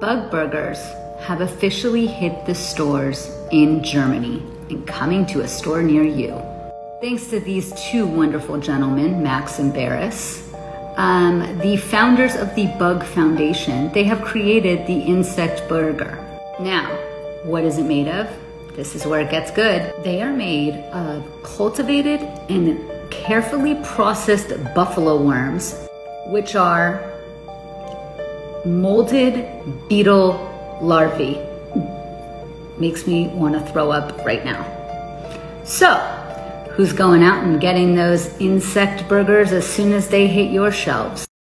Bug burgers have officially hit the stores in Germany and coming to a store near you. Thanks to these two wonderful gentlemen, Max and Baris, um, the founders of the Bug Foundation, they have created the insect burger. Now, what is it made of? This is where it gets good. They are made of cultivated and carefully processed buffalo worms, which are molded beetle larvae. Makes me want to throw up right now. So, who's going out and getting those insect burgers as soon as they hit your shelves?